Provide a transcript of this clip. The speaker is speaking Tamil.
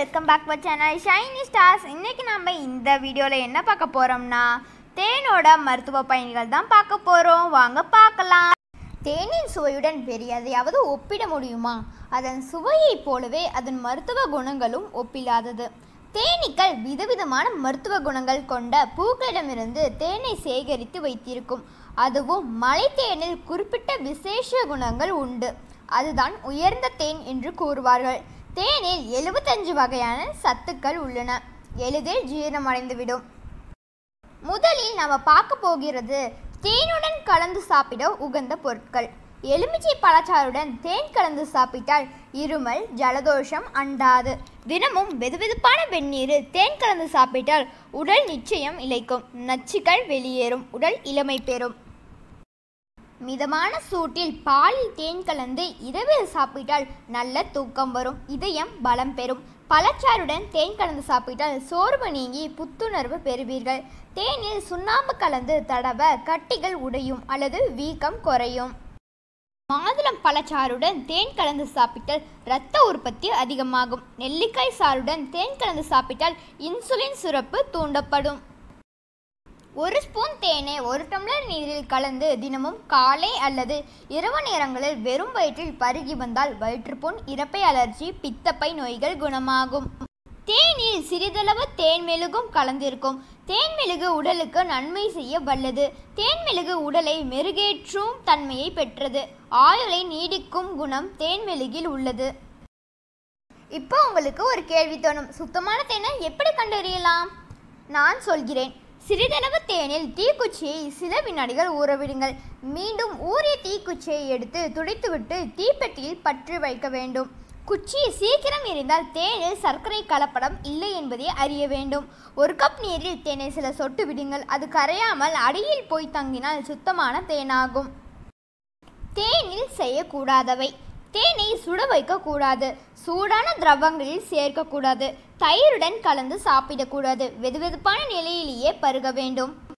Welcome back to channel Shiny Stars இன்றைக்கி நம்ம இந்த வீடியோவில் என்ன பார்க்க போகிறோம்னா தேனோட மருத்துவ பயணிகள் தான் பார்க்க போகிறோம் வாங்க பார்க்கலாம். தேனின் சுவையுடன் வேறு எதையாவது ஒப்பிட முடியுமா? அதன் சுவையைப் போலவே அதன் மருத்துவ குணங்களும் ஒப்பில்லாதது. தேனீக்கள் விதவிதமான மருத்துவ குணங்கள் கொண்ட பூக்களிடமிருந்து தேனை சேகரித்து வைத்திருக்கும். அதுவும் மலைத்தேனில் குறிப்பிட்ட விசேஷ குணங்கள் உண்டு. அதுதான் உயர்ந்த தேன் என்று கூறுவார்கள். தேனில் எழுபத்தஞ்சு வகையான சத்துக்கள் உள்ளன. எளிதில் ஜீரணமடைந்துவிடும் முதலில் நம்ம பார்க்க போகிறது தேனுடன் கலந்து சாப்பிட உகந்த பொருட்கள். எலுமிச்சை பழச்சாறுடன் தேன் கலந்து சாப்பிட்டால் இருமல் ஜலதோஷம் அண்டாது. தினமும் வெதுவெதுப்பான வெந்நீரில் தேன் கலந்து சாப்பிட்டால் உடல் நிச்சயம் இளைக்கும் நச்சுக்கள் வெளியேறும். உடல் இளமை பெறும். மிதமான சூட்டில் பாலில் தேன் கலந்து இரவில் சாப்பிட்டால் நல்ல தூக்கம் வரும். இதயம் பலம் பெறும். பழச்சாறுடன் தேன் கலந்து சாப்பிட்டால் சோர்வு நீங்கி புத்துணர்வு பெறுவீர்கள். தேனில் சுண்ணாம்பு கலந்து தடவ கட்டிகள் உடையும் அல்லது வீக்கம் குறையும். மாதுளம் பழச்சாறுடன் தேன் கலந்து சாப்பிட்டால் இரத்த உற்பத்தி அதிகமாகும். நெல்லிக்காய் சாறுடன் தேன் கலந்து சாப்பிட்டால் இன்சுலின் சுரப்பு தூண்டப்படும். ஒரு ஸ்பூன் தேனை ஒரு டம்ளர் நீரில் கலந்து தினமும் காலை அல்லது இரவு நேரங்களில் வெறும் வயிற்றில் பருகி வந்தால் வயிற்றுப்புண் இறப்பை அலர்ஜி பித்தப்பை நோய்கள் குணமாகும். தேனில் சிறிதளவு தேன் மெழுகும் கலந்திருக்கும். தேன் மெழுகு உடலுக்கு நன்மை செய்ய வல்லது. தேன் மெழுகு உடலை மெருகேற்றும் தன்மையை பெற்றது. ஆயுளை நீடிக்கும் குணம் தேன் மெழுகில் உள்ளது. இப்போ உங்களுக்கு ஒரு கேள்வி தோணும். சுத்தமான தேனை எப்படி கண்டறியலாம்? நான் சொல்கிறேன். சிறிதளவு தேனில் தீக்குச்சியை சில வினாடிகள் ஊறவிடுங்கள். மீண்டும் ஊறிய தீக்குச்சியை எடுத்து துடைத்துவிட்டு தீப்பெட்டியில் பற்றி வைக்க வேண்டும். குச்சி சீக்கிரம் எரிந்தால் தேனில் சர்க்கரை கலப்படம் இல்லை என்பதை அறிய வேண்டும். ஒரு கப் நீரில் தேனை சில சொட்டு விடுங்கள். அது கரையாமல் அடியில் போய் தங்கினால் சுத்தமான தேனாகும். தேனில் செய்யக்கூடாதவை. தேனை சுட வைக்கக்கூடாது. சூடான திரவங்களில் சேர்க்கக்கூடாது. தயிருடன் கலந்து சாப்பிடக்கூடாது. வெதுவெதுப்பான நிலையிலேயே பருக வேண்டும்.